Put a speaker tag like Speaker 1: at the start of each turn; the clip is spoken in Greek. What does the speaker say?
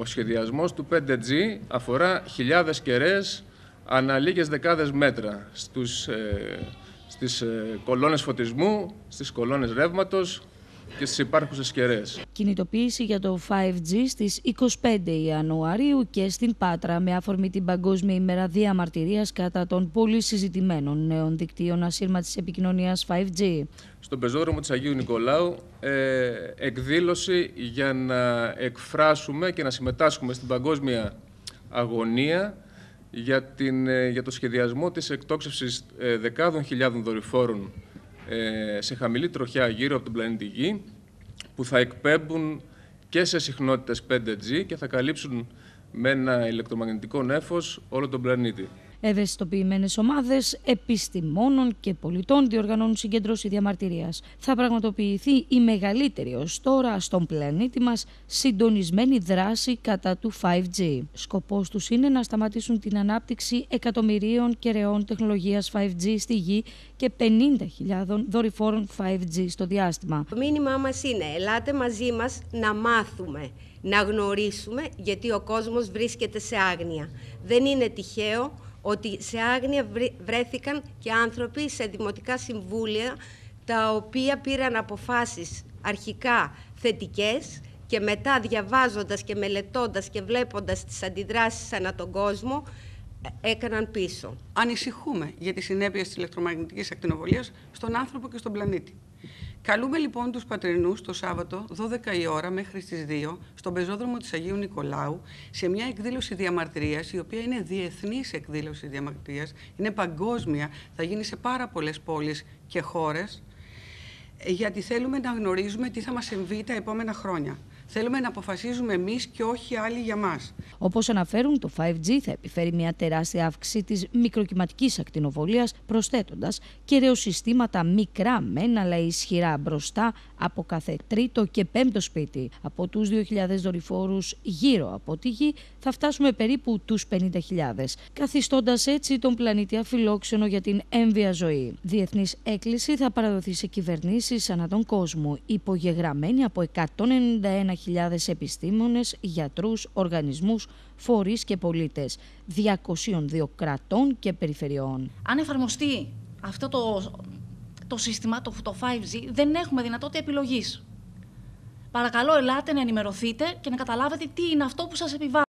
Speaker 1: Ο σχεδιασμός του 5G αφορά χιλιάδες κεραίες ανά λίγες δεκάδες μέτρα. Στους, ε, στις ε, κολόνες φωτισμού, στις κολόνες ρεύματος και στις υπάρχουσες κεραίες.
Speaker 2: Κινητοποίηση για το 5G στις 25 Ιανουαρίου και στην Πάτρα με αφορμή την Παγκόσμια ημέρα διαμαρτυρίας κατά των πολύ συζητημένων νέων δικτύων ασύρματης επικοινωνίας 5G.
Speaker 1: Στον πεζόδρομο της Αγίου Νικολάου ε, εκδήλωση για να εκφράσουμε και να συμμετάσχουμε στην παγκόσμια αγωνία για, την, ε, για το σχεδιασμό της εκτόξευσης ε, δεκάδων χιλιάδων δορυφόρων ε, σε χαμηλή τροχιά γύρω από τον πλανήτη Γη που θα εκπέμπουν και σε συχνότητες 5G και θα καλύψουν με ένα ηλεκτρομαγνητικό νέφος όλο τον πλανήτη.
Speaker 2: Ευαισθητοποιημένες ομάδες επιστημόνων και πολιτών διοργανώνουν συγκέντρωση διαμαρτυρίας. Θα πραγματοποιηθεί η μεγαλύτερη ως τώρα στον πλανήτη μας συντονισμένη δράση κατά του 5G. Σκοπός τους είναι να σταματήσουν την ανάπτυξη εκατομμυρίων κεραιών τεχνολογίας 5G στη γη και 50.000 δορυφόρων 5G στο διάστημα.
Speaker 3: Το μήνυμά μας είναι ελάτε μαζί μας να μάθουμε, να γνωρίσουμε γιατί ο κόσμος βρίσκεται σε άγνοια. Δεν είναι τυχαίο ότι σε άγνοια βρέθηκαν και άνθρωποι σε δημοτικά συμβούλια τα οποία πήραν αποφάσεις αρχικά θετικές και μετά διαβάζοντας και μελετώντας και βλέποντας τις αντιδράσεις ανά τον κόσμο έκαναν πίσω.
Speaker 4: Ανησυχούμε για τις συνέπειες της ηλεκτρομαγνητικής ακτινοβολίας στον άνθρωπο και στον πλανήτη. Καλούμε λοιπόν τους πατρινούς το Σάββατο 12 η ώρα μέχρι στις 2 στον πεζόδρομο της Αγίου Νικολάου σε μια εκδήλωση διαμαρτυρίας η οποία είναι διεθνής εκδήλωση διαμαρτυρίας, είναι παγκόσμια, θα γίνει σε πάρα πολλές πόλεις και χώρες γιατί θέλουμε να γνωρίζουμε τι θα μας συμβεί τα επόμενα χρόνια. Θέλουμε να αποφασίζουμε εμείς και όχι άλλοι για μας.
Speaker 2: Όπως αναφέρουν, το 5G θα επιφέρει μια τεράστια αύξηση της μικροκυματικής ακτινοβολίας, προσθέτοντας συστήματα μικρά μεν αλλά ισχυρά μπροστά από κάθε τρίτο και πέμπτο σπίτι. Από τους 2.000 δορυφόρους γύρω από τη γη θα φτάσουμε περίπου τους 50.000, καθιστώντας έτσι τον πλανήτη αφιλόξενο για την έμβια ζωή. Διεθνής έκκληση θα παραδοθεί σε κυβερνήσεις ανά τον κόσμο, υπογεγραμμένη από 191 χιλιάδες επιστήμονες, γιατρούς, οργανισμούς, φορείς και πολίτες 202 κρατών και περιφερειών.
Speaker 5: Αν εφαρμοστεί αυτό το, το σύστημα, το, το 5G, δεν έχουμε δυνατότητα επιλογής. Παρακαλώ, ελάτε να ενημερωθείτε και να καταλάβετε τι είναι αυτό που σας επιβάλλει.